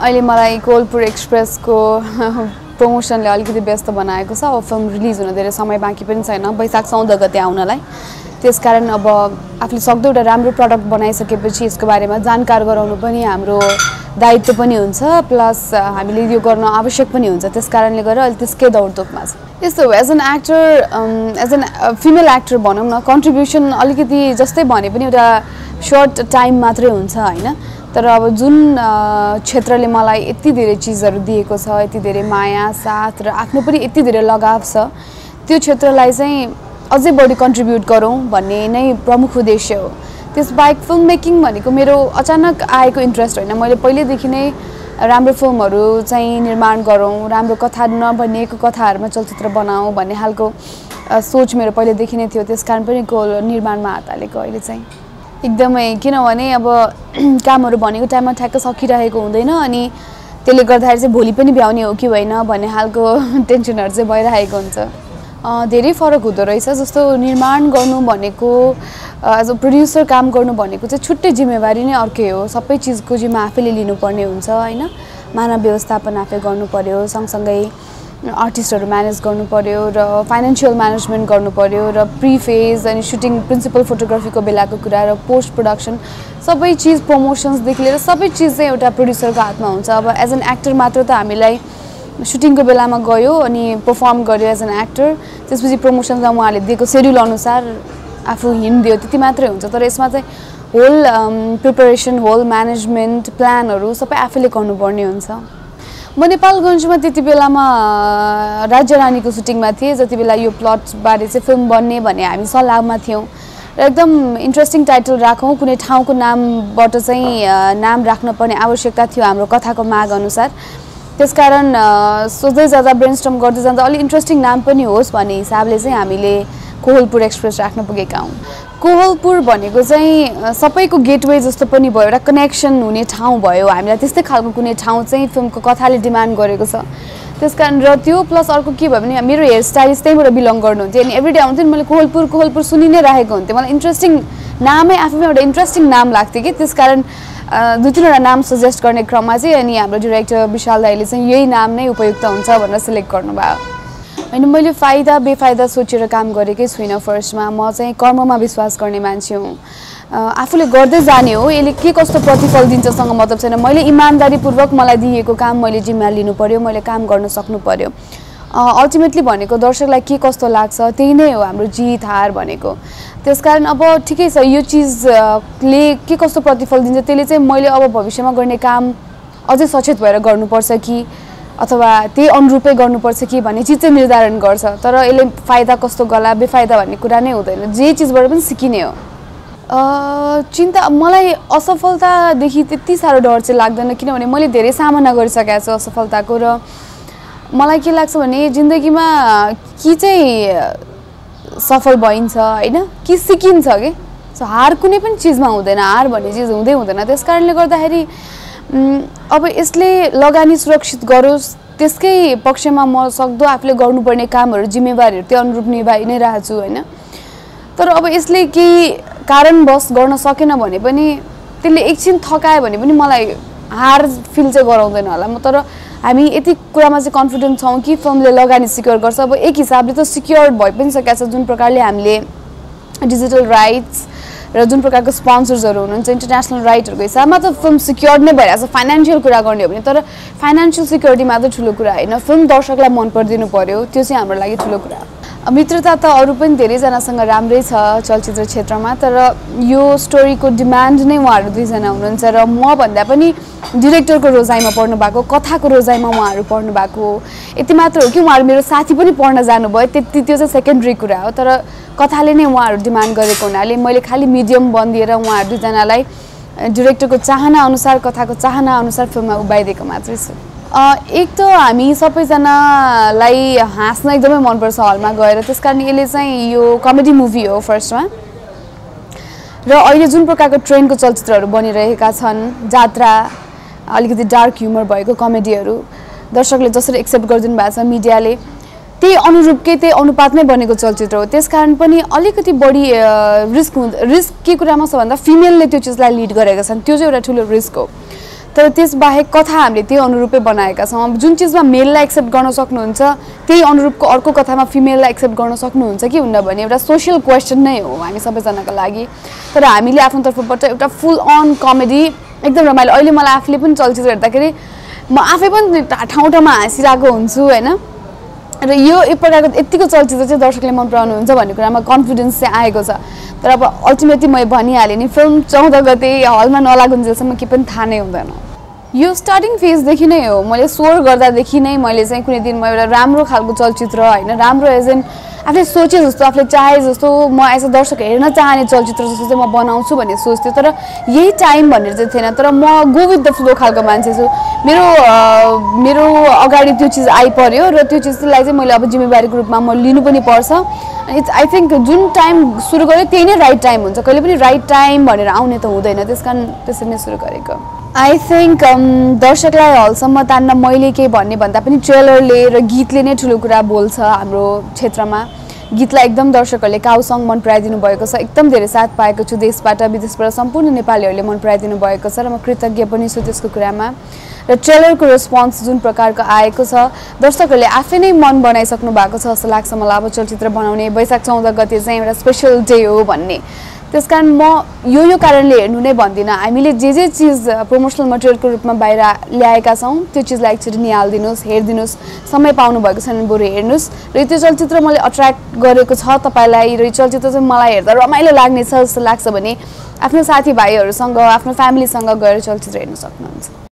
अहिले मलाई कोलपुर एक्सप्रेसको प्रमोसनले अलिकति व्यस्त बनाएको छ। अब फिल्म रिलिज हुन धेरै समय बाँकी पनि छैन। वैशाख चौध गते आउनलाई। त्यसकारण अब आफूले सक्दो एउटा राम्रो प्रडक्ट बनाइसकेपछि यसको बारेमा जानकार गराउनु पनि हाम्रो दायित्व पनि हुन्छ। प्लस हामीले यो गर्न आवश्यक पनि हुन्छ। त्यस कारणले गर्दा अहिले त्यसकै दौडधोपमा छ। यस्तो as an actor as an female actor भनौँ न कन्ट्रिब्युसन अलिकति जस्तै भने पनि एउटा सर्ट टाइम मात्रै हुन्छ होइन? तर अब जुन क्षेत्रले मलाई यति धेरै चिजहरू दिएको छ यति धेरै माया साथ र आफ्नो पनि यति धेरै लगाव छ त्यो क्षेत्रलाई चाहिँ अझै बढी कन्ट्रिब्युट गरौँ भन्ने नै प्रमुख उद्देश्य हो। त्यसबाहेक फिल्म मेकिङ भनेको मेरो अचानक आएको इन्ट्रेस्ट होइन। मैले पहिल्यैदेखि नै राम्रो फिल्महरू चाहिँ निर्माण गरौँ राम्रो कथा नभनिएको कथाहरूमा चलचित्र बनाऊ भन्ने खालको सोच मेरो पहिलेदेखि नै थियो। त्यस कारण पनि को निर्माणमा हात हालेको अहिले चाहिँ। एकदमै किनभने अब कामहरू भनेको टाइममा ठ्याक्क सकिरहेको हुँदैन अनि त्यसले गर्दाखेरि चाहिँ भोलि पनि भ्याउने हो कि होइन भन्ने खालको टेन्सनहरू चाहिँ भइरहेको हुन्छ। धेरै फरक हुँदो रहेछ जस्तो निर्माण गर्नु भनेको एज अ प्रड्युसर काम गर्नु भनेको चाहिँ छुट्टै जिम्मेवारी नै अर्कै हो। सबै चिजको जिम्मा आफैले लिनुपर्ने हुन्छ होइन? मानव व्यवस्थापन आफै गर्नु पऱ्यो सँगसँगै आर्टिस्टहरू म्यानेज गर्नु पऱ्यो र फाइनेन्सियल म्यानेजमेन्ट गर्नु पऱ्यो र प्रि फेज अनि सुटिङ प्रिन्सिपल फोटोग्राफीको बेलाको कुरा र पोस्ट प्रोडक्सन सबै चिज प्रमोसन्सदेखि लिएर सबै चिज चाहिँ एउटा प्रड्युसरको हातमा हुन्छ। अब एज एन एक्टर मात्र त हामीलाई सुटिङको बेलामा गयो अनि पर्फर्म गर्यो एज एन एक्टर त्यसपछि प्रमोसन्समा उहाँले दिएको सेड्युल अनुसार आफू हिँडिदियो त्यति मात्रै हुन्छ। तर यसमा चाहिँ होल प्रिपरेसन होल म्यानेजमेन्ट प्लानहरू सबै आफैले गर्नुपर्ने हुन्छ। म नेपालगञ्जमा त्यति बेलामा राज्य रानीको सुटिङमा थिएँ। जति बेला यो प्लटबारे चाहिँ फिल्म बन्ने भन्ने हामी सल्लाहमा थियौँ। र एकदम इन्ट्रेस्टिङ टाइटल राखौँ। कुनै ठाउँको नामबाट चाहिँ नाम राख्न पर्ने आवश्यकता थियो हाम्रो कथाको माग अनुसार। त्यसकारण सोच्दै जाँदा ब्रेनस्टम गर्दै जाँदा अलिक इन्ट्रेस्टिङ नाम पनि होस् भन्ने हिसाबले चाहिँ हामीले कोहलपुर एक्सप्रेस राख्न पुगेका हौँ। कोहलपुर भनेको चाहिँ सबैको गेटवे जस्तो पनि भयो एउटा कनेक्सन हुने ठाउँ भयो। हामीलाई त्यस्तै खालको कुनै ठाउँ चाहिँ फिल्मको कथाले डिमान्ड गरेको छ। त्यस कारण र त्यो प्लस अर्को के भयो भने मेरो हेयर स्टाइलिस्ट त्यहीँबाट बिलङ गर्नुहुन्थ्यो। अनि एभ्री डे आउँथ्यो नि मैले कोहलपुर कोहलपुर सुनि नै राखेको हुन्थेँ। मलाई इन्ट्रेस्टिङ नामै आफैमा एउटा इन्ट्रेस्टिङ नाम लाग्थ्यो कि। त्यस कारण दुई तिनवटा नाम सजेस्ट गर्ने क्रममा चाहिँ अनि हाम्रो डिरेक्टर विशाल दाईले चाहिँ यही नाम नै उपयुक्त हुन्छ भनेर सिलेक्ट गर्नुभयो। होइन मैले फाइदा बेफाइदा सोचेर काम गरेकै छुइनँ फर्स्टमा। म चाहिँ कर्ममा विश्वास गर्ने मान्छे हुँ। आफूले गर्दै जाने हो यसले के कस्तो प्रतिफल दिन्छसँग मतलब छैन। मैले इमान्दारीपूर्वक मलाई दिएको काम मैले जिम्मा लिनु पऱ्यो मैले काम गर्न सक्नु पऱ्यो अल्टिमेटली भनेको दर्शकलाई के कस्तो लाग्छ त्यही नै हो हाम्रो जित हार भनेको। त्यसकारण अब ठिकै छ यो चिजले के कस्तो प्रतिफल दिन्छ त्यसले चाहिँ मैले अब भविष्यमा गर्ने काम अझै सचेत भएर गर्नुपर्छ कि अथवा त्यही अनुरूपै गर्नुपर्छ कि भन्ने चिज चाहिँ निर्धारण गर्छ। तर यसले फाइदा कस्तो गला बेफाइदा भन्ने कुरा नै हुँदैन। जे चिजबाट पनि सिकिने हो। चिन्ता मलाई असफलतादेखि त्यति साह्रो डर चाहिँ लाग्दैन किनभने मैले धेरै सामना गरिसकेको छु असफलताको र मलाई के लाग्छ भने जिन्दगीमा कि चाहिँ सफल भइन्छ होइन? कि सिकिन्छ कि? सो हार कुनै पनि चिजमा हुँदैन हार भन्ने चिज हुँदै हुँदैन। त्यस कारणले गर्दाखेरि अब यसले लगानी सुरक्षित गरोस् त्यसकै पक्षमा म सक्दो आफूले गर्नुपर्ने कामहरू जिम्मेवारीहरू त्यो अनुरूप निभाइ नै रहेको छु होइन? तर अब यसले केही कारणवश गर्न सकेन भने पनि त्यसले एकछिन थकायो भने पनि मलाई हार फिल चाहिँ गराउँदैन होला म। तर हामी यति कुरामा चाहिँ कन्फिडेन्ट छौँ कि फर्मले लगानी सिक्योर गर्छ। अब एक हिसाबले त सिक्योर भइ पनि सकेको छ जुन प्रकारले हामीले डिजिटल राइट्स र जुन प्रकारको स्पोन्सर्सहरू हुनुहुन्छ इन्टरनेसनल राइटहरूको हिसाबमा त फिल्म सिक्योर नै भइरहेको छ फाइनेन्सियल कुरा गर्ने हो भने तर फाइनेन्सियल सिक्योरिटी मात्र ठुलो कुरा होइन। फिल्म दर्शकलाई मन परिदिनु पऱ्यो त्यो चाहिँ हाम्रो लागि ठुलो कुरा मित्रता त अरू पनि धेरैजनासँग राम्रै छ चलचित्र क्षेत्रमा तर यो स्टोरीको डिमान्ड नै उहाँहरू दुईजना हुनुहुन्छ र म भन्दा पनि डिरेक्टरको रोजाइमा पढ्नु भएको कथाको रोजाइमा उहाँहरू पढ्नु भएको यति मात्र हो कि उहाँहरू मेरो साथी पनि पढ्न जानुभयो त्यति त्यो चाहिँ सेकेन्ड्री कुरा हो। तर कथाले नै उहाँहरू डिमान्ड गरेको हुनाले मैले खालि मिडियम बनिदिएर उहाँहरू दुईजनालाई डिरेक्टरको चाहना अनुसार कथाको चाहना अनुसार फिल्ममा उभाइदिएको मात्रै छु। एक त हामी सबैजनालाई हाँस्न एकदमै मनपर्छ हलमा गएर। त्यस कारण यसले चाहिँ यो कमेडी मुभी हो फर्स्टमा। र अहिले जुन प्रकारको ट्रेनको चलचित्रहरू बनिरहेका छन् जात्रा अलिकति डार्क ह्युमर भएको कमेडीहरू दर्शकले जसरी एक्सेप्ट गरिदिनु भएको छ मिडियाले त्यही अनुरूपकै त्यही अनुपातमै बनेको चलचित्र हो। त्यस कारण पनि अलिकति बढी रिस्क हुँदा रिस्क के कुरामा छ भन्दा फिमेलले त्यो चिजलाई लिड गरेका छन् त्यो चाहिँ एउटा ठुलो रिस्क हो। तर त्यसबाहेक कथा हामीले त्यही अनुरूपै बनाएका छौँ। अब जुन चिजमा मेललाई एक्सेप्ट गर्न सक्नुहुन्छ त्यही अनुरूपको अर्को कथामा फिमेललाई एक्सेप्ट गर्न सक्नुहुन्छ कि हुन्न भने एउटा सोसियल क्वेसन नै हो हामी सबैजनाको लागि। तर हामीले आफ्नो तर्फबाट एउटा फुल अन कमेडी एकदम रमाइलो। अहिले मलाई आफूले पनि चलचित्र हेर्दाखेरि म आफै पनि ठाउँ ठाउँमा हाँसिरहेको हुन्छु होइन? र यो एक प्रकारको यत्तिको चलचित्र चाहिँ दर्शकले मन पराउनुहुन्छ भन्ने कुरामा कन्फिडेन्स चाहिँ आएको छ। तर अब अल्टिमेटली मैले भनिहालेँ नि फिल्म चौध गते हलमा नलागुन्जेलसम्म के पनि थाहा नै हुँदैन। यो स्टार्टिङ फेजदेखि नै हो। मैले स्वर गर्दादेखि नै मैले चाहिँ कुनै दिन म एउटा राम्रो खालको चलचित्र होइन राम्रो एज एन आफूले सोचे जस्तो आफूले चाहे जस्तो म एज अ दर्शक हेर्न चाहने चलचित्र जस्तो चाहिँ म बनाउँछु भन्ने सोच्थेँ तर यही टाइम भनेर चाहिँ थिएन। तर म गो विथ द फ्लो खालको मान्छे छु। मेरो मेरो अगाडि त्यो चिज आइपऱ्यो र त्यो चिजलाई चाहिँ मैले अब जिम्मेवारीको रूपमा म लिनु पनि पर्छ। इट्स आई थिङ्क जुन टाइम सुरु गरेँ त्यही नै राइट टाइम हुन्छ। कहिले पनि राइट टाइम भनेर आउने त हुँदैन। त्यस कारण त्यसरी नै सुरु गरेको। आई थिङ्क दर्शकलाई हलसम्म तान्न मैले केही भन्ने भन्दा पनि ट्रेलरले र गीतले नै ठुलो कुरा बोल्छ हाम्रो क्षेत्रमा। गीतलाई एकदम दर्शकहरूले काउसङ मन पराइदिनु भएको छ। एकदम धेरै साथ पाएको छु देशबाट विदेशबाट सम्पूर्ण नेपालीहरूले मन पराइदिनु भएको छ र म कृतज्ञ पनि छु त्यसको कुरामा। र ट्रेलरको रेस्पोन्स जुन प्रकारको आएको छ दर्शकहरूले आफै नै मन बनाइसक्नु भएको छ जस्तो लाग्छ मलाई अब चलचित्र बनाउने वैशाख चौध गते चाहिँ एउटा स्पेसल डे हो भन्ने। त्यस कारण म यो यो कारणले हेर्नु नै भन्दिनँ। हामीले जे जे चिज प्रमोसनल मटेरियलको रूपमा बाहिर ल्याएका छौँ त्यो चिजलाई एकचोटि निहालिदिनुहोस् हेरिदिनुहोस्। समय पाउनुभएको छैन बरु हेर्नुहोस्। र त्यो चलचित्र मैले अट्र्याक्ट गरेको छ तपाईँलाई र यो चलचित्र चाहिँ मलाई हेर्दा रमाइलो लाग्नेछ जस्तो लाग्छ भने आफ्नो साथीभाइहरूसँग आफ्नो फ्यामिलीसँग गएर चलचित्र हेर्न सक्नुहुन्छ।